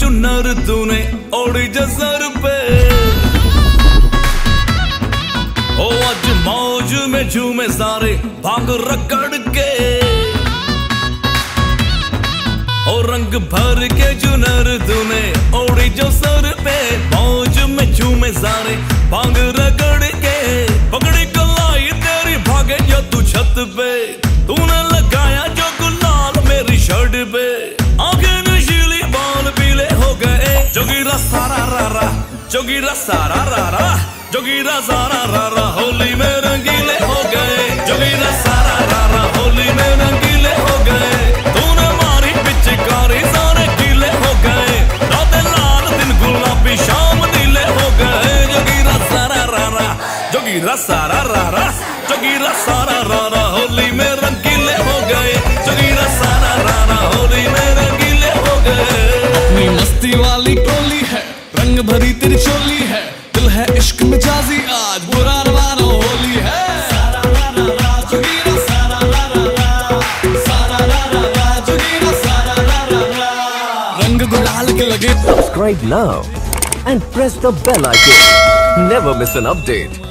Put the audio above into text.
चुनर तूने ओड़ी जसर पे। ओ, आज मौज में झूमे सारे भाग रगड़ के। ओ, रंग भर के चुनर तूने ओड़ी जो सर पे। मौज में झूमे सारे भाग रगड़ के। पकड़ी कलाई तेरी भागे जो तू छत पे। तूने लगाया जो गुलाल मेरी शर्ट पे। आँखें जोगीरा सारा रा रा जोगीरा सारा रा रा, होली में रंगीले हो गए। जोगीरा सारा रा रा, होली में रंगीले हो गए। तूने मारी पिचकारी, सारे गीले हो गए। रातें लाल दिन गुलाबी, शाम नीले हो गए। जोगीरा सारा रा रा जोगीरा सारा रा रा जोगीरा सारा रा रा, होली में रंगीले हो गए। जोगीरा सारा रा रा, होली में रंगीले हो गए। अपनी मस्ती वाली है इश्क मिजाजी आज बुरा रवाना होली है रंग गुलाल के लगे Subscribe now and press the bell icon. Never miss an update.